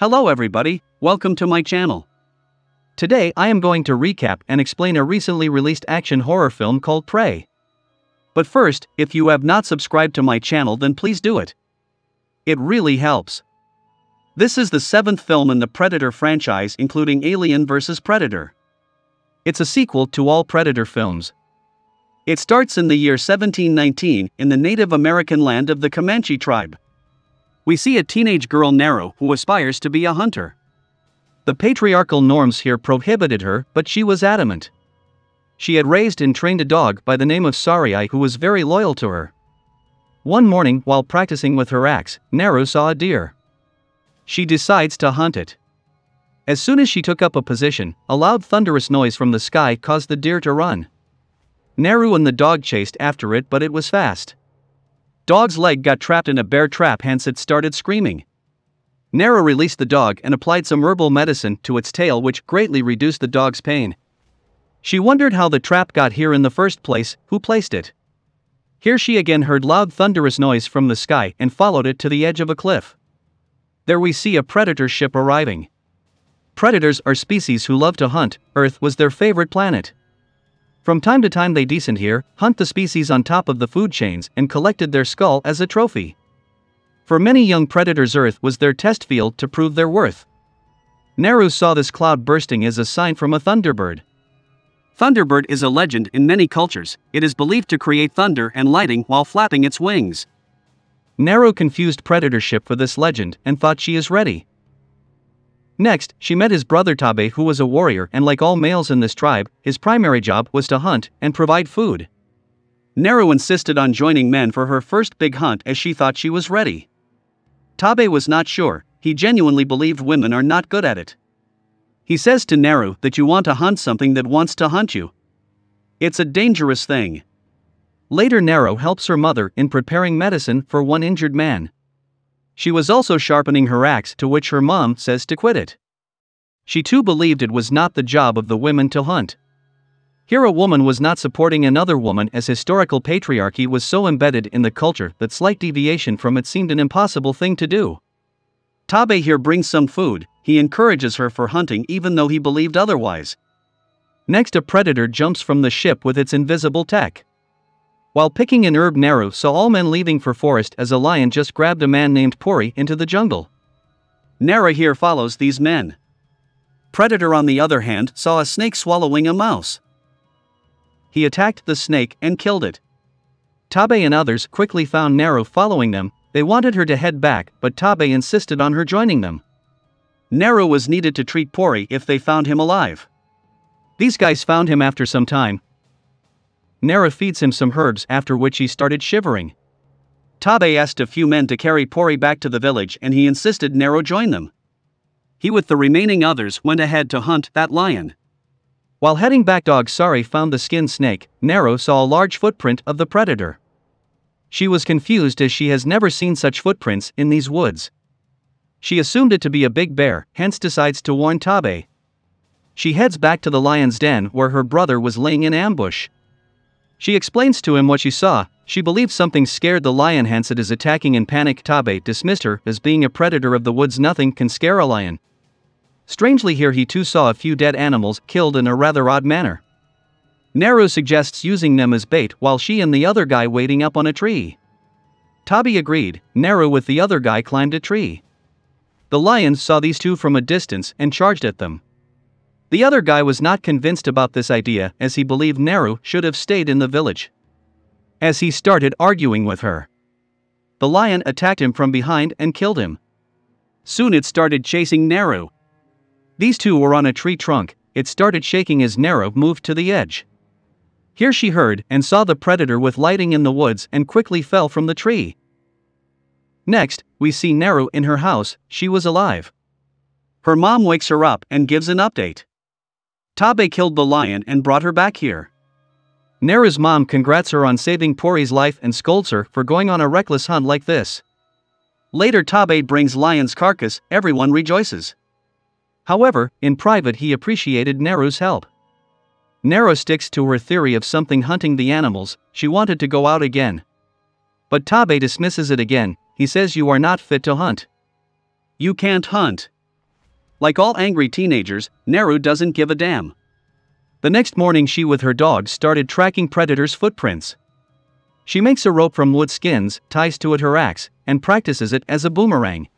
Hello everybody, welcome to my channel. Today I am going to recap and explain a recently released action horror film called Prey. But first, if you have not subscribed to my channel then please do it. It really helps. This is the seventh film in the Predator franchise including Alien vs. Predator. It's a sequel to all Predator films. It starts in the year 1719 in the Native American land of the Comanche tribe. We see a teenage girl Naru who aspires to be a hunter. The patriarchal norms here prohibited her, but she was adamant. She had raised and trained a dog by the name of Sarii who was very loyal to her. One morning, while practicing with her axe, Naru saw a deer. She decides to hunt it. As soon as she took up a position, a loud thunderous noise from the sky caused the deer to run. Naru and the dog chased after it, but it was fast. Dog's leg got trapped in a bear trap, hence it started screaming. Naru released the dog and applied some herbal medicine to its tail, which greatly reduced the dog's pain. She wondered how the trap got here in the first place, who placed it. Here she again heard loud thunderous noise from the sky and followed it to the edge of a cliff. There we see a predator ship arriving. Predators are species who love to hunt, Earth was their favorite planet. From time to time they descend here, hunt the species on top of the food chains and collected their skull as a trophy. For many young predators Earth was their test field to prove their worth. Naru saw this cloud bursting as a sign from a thunderbird. Thunderbird is a legend in many cultures, it is believed to create thunder and lightning while flapping its wings. Naru confused predatorship for this legend and thought she is ready. Next, she met his brother Tabe, who was a warrior, and like all males in this tribe, his primary job was to hunt and provide food. Naru insisted on joining men for her first big hunt as she thought she was ready. Tabe was not sure, he genuinely believed women are not good at it. He says to Naru that you want to hunt something that wants to hunt you. It's a dangerous thing. Later, Naru helps her mother in preparing medicine for one injured man. She was also sharpening her axe, to which her mom says to quit it. She too believed it was not the job of the women to hunt. Here, a woman was not supporting another woman as historical patriarchy was so embedded in the culture that slight deviation from it seemed an impossible thing to do. Tabe here brings some food, he encourages her for hunting even though he believed otherwise. Next, a predator jumps from the ship with its invisible tech. While picking an herb, Naru saw all men leaving for forest as a lion just grabbed a man named Pori into the jungle. Naru here follows these men. Predator, on the other hand, saw a snake swallowing a mouse. He attacked the snake and killed it. Tabe and others quickly found Naru following them, they wanted her to head back, but Tabe insisted on her joining them. Naru was needed to treat Pori if they found him alive. These guys found him after some time. Naru feeds him some herbs after which he started shivering. Tabe asked a few men to carry Pori back to the village and he insisted Naru join them. He with the remaining others went ahead to hunt that lion. While heading back dog Sari found the skinned snake, Naru saw a large footprint of the predator. She was confused as she has never seen such footprints in these woods. She assumed it to be a big bear, hence decides to warn Tabe. She heads back to the lion's den where her brother was laying in ambush. She explains to him what she saw, she believes something scared the lion hence it is attacking in panic Tabe dismissed her as being a predator of the woods nothing can scare a lion. Strangely here he too saw a few dead animals killed in a rather odd manner. Naru suggests using them as bait while she and the other guy waiting up on a tree. Tabe agreed, Naru with the other guy climbed a tree. The lions saw these two from a distance and charged at them. The other guy was not convinced about this idea as he believed Naru should have stayed in the village. As he started arguing with her, the lion attacked him from behind and killed him. Soon it started chasing Naru. These two were on a tree trunk, it started shaking as Naru moved to the edge. Here she heard and saw the predator with lighting in the woods and quickly fell from the tree. Next, we see Naru in her house, she was alive. Her mom wakes her up and gives an update. Tabe killed the lion and brought her back here. Naru's mom congrats her on saving Pori's life and scolds her for going on a reckless hunt like this. Later, Tabe brings Lion's carcass, everyone rejoices. However, in private, he appreciated Naru's help. Naru sticks to her theory of something hunting the animals, she wanted to go out again. But Tabe dismisses it again, he says you are not fit to hunt. You can't hunt. Like all angry teenagers, Naru doesn't give a damn. The next morning, she with her dog started tracking predators' footprints. She makes a rope from wood skins, ties to it her axe, and practices it as a boomerang.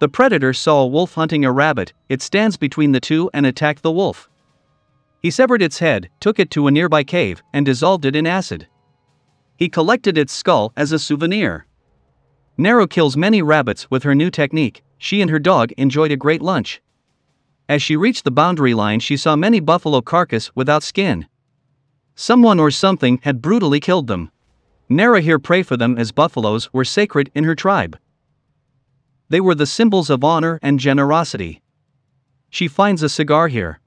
The predator saw a wolf hunting a rabbit, it stands between the two and attacked the wolf. He severed its head, took it to a nearby cave, and dissolved it in acid. He collected its skull as a souvenir. Naru kills many rabbits with her new technique, she and her dog enjoyed a great lunch. As she reached the boundary line, she saw many buffalo carcass without skin. Someone or something had brutally killed them. Naru here pray for them as buffaloes were sacred in her tribe. They were the symbols of honor and generosity. She finds a cigar here.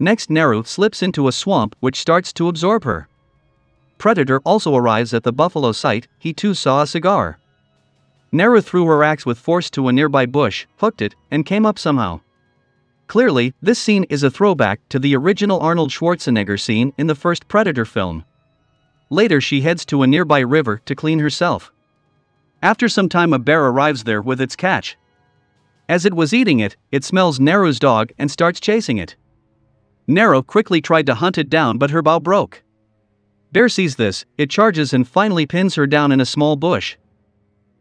Next, Naru slips into a swamp which starts to absorb her. Predator also arrives at the buffalo site, he too saw a cigar. Naru threw her axe with force to a nearby bush, hooked it, and came up somehow. Clearly, this scene is a throwback to the original Arnold Schwarzenegger scene in the first Predator film. Later, she heads to a nearby river to clean herself. After some time, a bear arrives there with its catch. As it was eating it, it smells Naru's dog and starts chasing it. Naru quickly tried to hunt it down, but her bow broke. Bear sees this, it charges and finally pins her down in a small bush.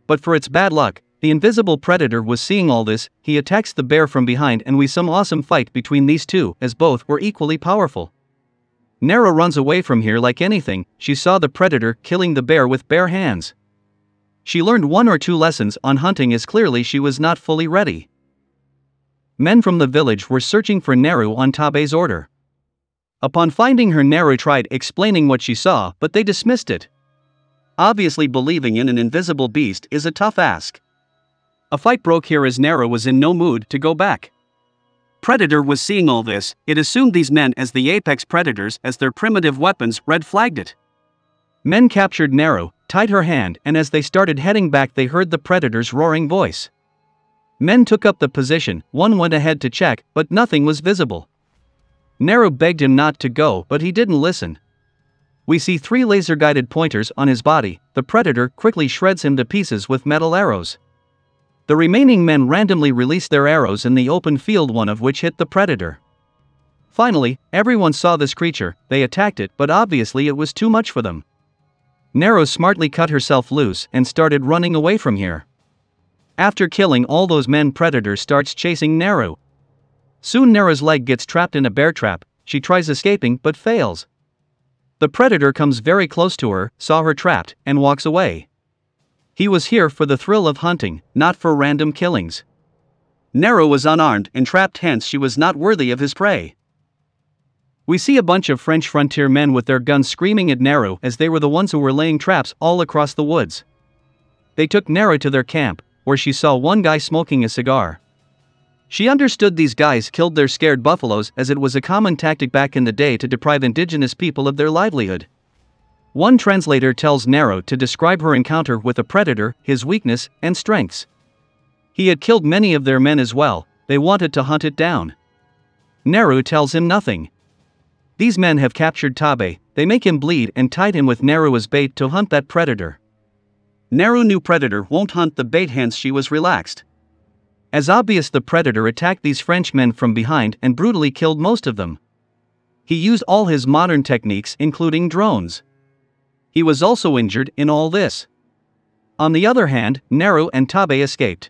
But for its bad luck, the invisible predator was seeing all this, he attacks the bear from behind, and we some awesome fight between these two, as both were equally powerful. Naru runs away from here like anything, she saw the predator killing the bear with bare hands. She learned one or two lessons on hunting as clearly she was not fully ready. Men from the village were searching for Naru on Tabe's order. Upon finding her, Naru tried explaining what she saw, but they dismissed it. Obviously, believing in an invisible beast is a tough ask. A fight broke here as Naru was in no mood to go back. Predator was seeing all this, it assumed these men as the apex predators as their primitive weapons red flagged it. Men captured Naru, tied her hand, and as they started heading back, they heard the predator's roaring voice. Men took up the position, one went ahead to check, but nothing was visible. Naru begged him not to go, but he didn't listen. We see three laser guided pointers on his body, the predator quickly shreds him to pieces with metal arrows. The remaining men randomly release their arrows in the open field, one of which hit the predator. Finally, everyone saw this creature, they attacked it, but obviously it was too much for them. Naru smartly cut herself loose and started running away from here. After killing all those men, Predator starts chasing Naru. Soon Naru's leg gets trapped in a bear trap, she tries escaping but fails. The Predator comes very close to her, saw her trapped, and walks away. He was here for the thrill of hunting, not for random killings. Naru was unarmed and trapped, hence, she was not worthy of his prey. We see a bunch of French frontier men with their guns screaming at Naru as they were the ones who were laying traps all across the woods. They took Naru to their camp, where she saw one guy smoking a cigar. She understood these guys killed their scared buffaloes as it was a common tactic back in the day to deprive indigenous people of their livelihood. One translator tells Naru to describe her encounter with a predator, his weakness, and strengths. He had killed many of their men as well, they wanted to hunt it down. Naru tells him nothing. These men have captured Tabe, they make him bleed and tied him with Naru as bait to hunt that predator. Naru knew Predator won't hunt the bait hence she was relaxed. As obvious the Predator attacked these Frenchmen from behind and brutally killed most of them. He used all his modern techniques including drones. He was also injured in all this. On the other hand, Naru and Tabe escaped.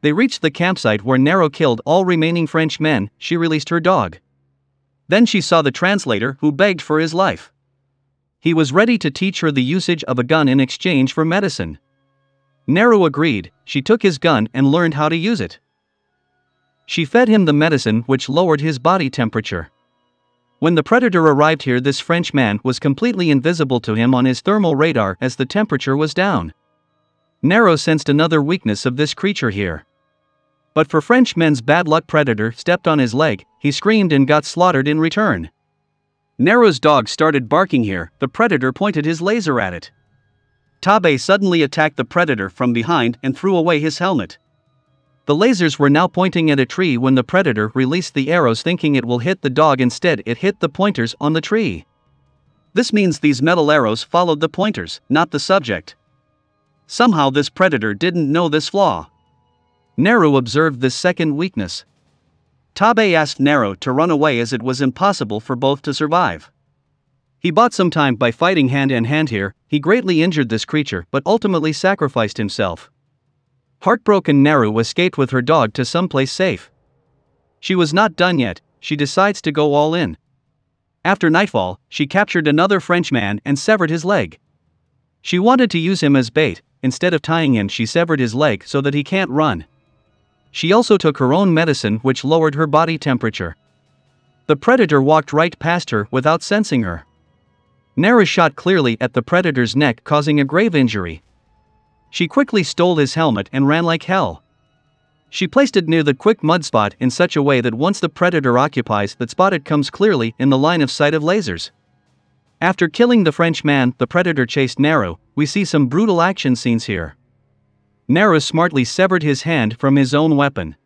They reached the campsite where Naru killed all remaining French men, she released her dog. Then she saw the translator who begged for his life. He was ready to teach her the usage of a gun in exchange for medicine. Naru agreed, she took his gun and learned how to use it. She fed him the medicine which lowered his body temperature. When the predator arrived here, this French man was completely invisible to him on his thermal radar as the temperature was down. Naru sensed another weakness of this creature here. But for Frenchmen's bad luck, Predator stepped on his leg, he screamed and got slaughtered in return. Naru's dog started barking here, the Predator pointed his laser at it. Tabe suddenly attacked the Predator from behind and threw away his helmet. The lasers were now pointing at a tree when the Predator released the arrows, thinking it will hit the dog, instead, it hit the pointers on the tree. This means these metal arrows followed the pointers, not the subject. Somehow, this Predator didn't know this flaw. Naru observed this second weakness. Tabe asked Naru to run away as it was impossible for both to survive. He bought some time by fighting hand in hand here, he greatly injured this creature but ultimately sacrificed himself. Heartbroken Naru escaped with her dog to someplace safe. She was not done yet, she decides to go all in. After nightfall, she captured another Frenchman and severed his leg. She wanted to use him as bait, instead of tying him, she severed his leg so that he can't run. She also took her own medicine, which lowered her body temperature. The predator walked right past her without sensing her. Naru shot clearly at the predator's neck, causing a grave injury. She quickly stole his helmet and ran like hell. She placed it near the quick mud spot in such a way that once the predator occupies that spot it comes clearly in the line of sight of lasers. After killing the French man, the predator chased Naru, we see some brutal action scenes here. Naru smartly severed his hand from his own weapon.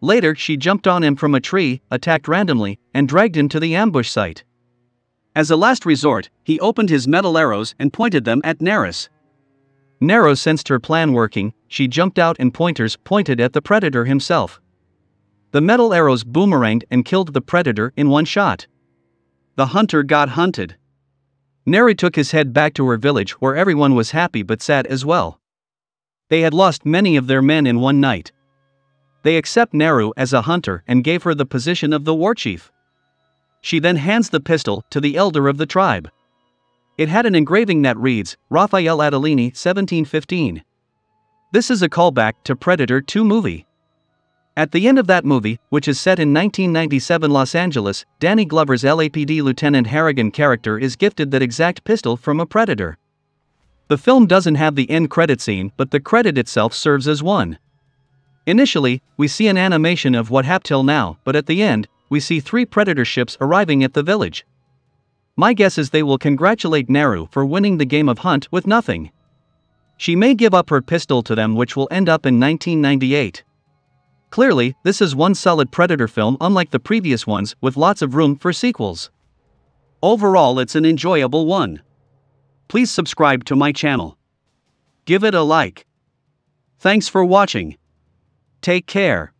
Later, she jumped on him from a tree, attacked randomly, and dragged him to the ambush site. As a last resort, he opened his metal arrows and pointed them at Naris. Naru sensed her plan working, she jumped out and pointers pointed at the predator himself. The metal arrows boomeranged and killed the predator in one shot. The hunter got hunted. Naru took his head back to her village where everyone was happy but sad as well. They had lost many of their men in one night. They accept Naru as a hunter and gave her the position of the war chief. She then hands the pistol to the elder of the tribe. It had an engraving that reads, Raphael Adolini 1715. This is a callback to Predator 2 movie. At the end of that movie, which is set in 1997 Los Angeles, Danny Glover's LAPD Lieutenant Harrigan character is gifted that exact pistol from a Predator. The film doesn't have the end credit scene, but the credit itself serves as one. Initially, we see an animation of what happened till now, but at the end, we see three predator ships arriving at the village. My guess is they will congratulate Naru for winning the game of hunt with nothing. She may give up her pistol to them, which will end up in 1998. Clearly, this is one solid Predator film unlike the previous ones, with lots of room for sequels. Overall, it's an enjoyable one. Please subscribe to my channel. Give it a like. Thanks for watching. Take care.